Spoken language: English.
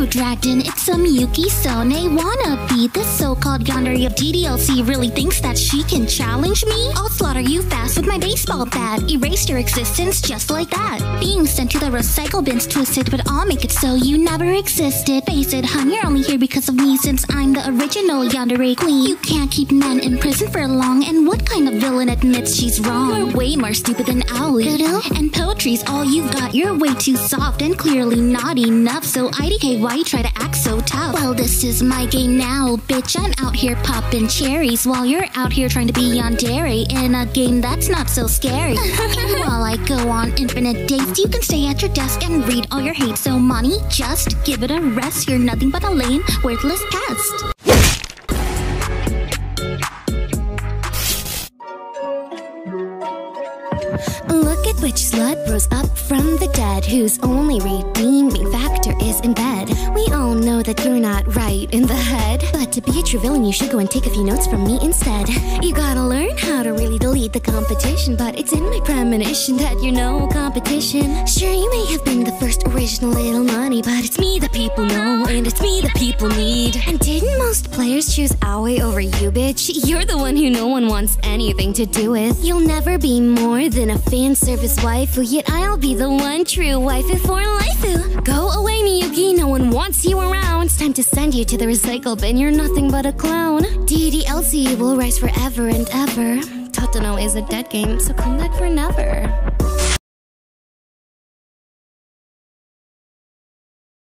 in. It's a Miyuki Sone wannabe. This so-called yandere of DDLC really thinks that she can challenge me? I'll slaughter you fast with my baseball bat. Erase your existence just like that. Being sent to the recycle bins twisted, but I'll make it so you never existed. Face it, hun, you're only here because of me since I'm the original yandere queen. You can't keep men in prison for long, and what kind of villain admits she's wrong? You're way more stupid than Aoi. And poetry's all you've got. You're way too soft and clearly not enough. So IDK, why you try to act so tough? Well, this is my game now, bitch. I'm out here popping cherries while you're out here trying to be yandere in a game that's not so scary. while I go on infinite dates, you can stay at your desk and read all your hate. So, money, just give it a rest. You're nothing but a lame, worthless pest. Look at which slut rose up from the dead, whose only redeeming factor is in bed. We all know that you're not right in the head, but to be a true villain, you should go and take a few notes from me instead. You gotta learn how to really delete the competition, but it's in my premonition that you're no competition. Sure, you may have been the first original little money, but it's me that people know, and it's me that people need. And didn't most players choose Aoi over you, bitch? You're the one who no one wants anything to do with. You'll never be more than a fan service waifu, yet I'll be the one true waifu for life. Go away, Miyuki, no one wants you around. It's time to send you to the recycle bin, you're nothing but a clown. DDLC will rise forever and ever. Toteno is a dead game, so come back for never.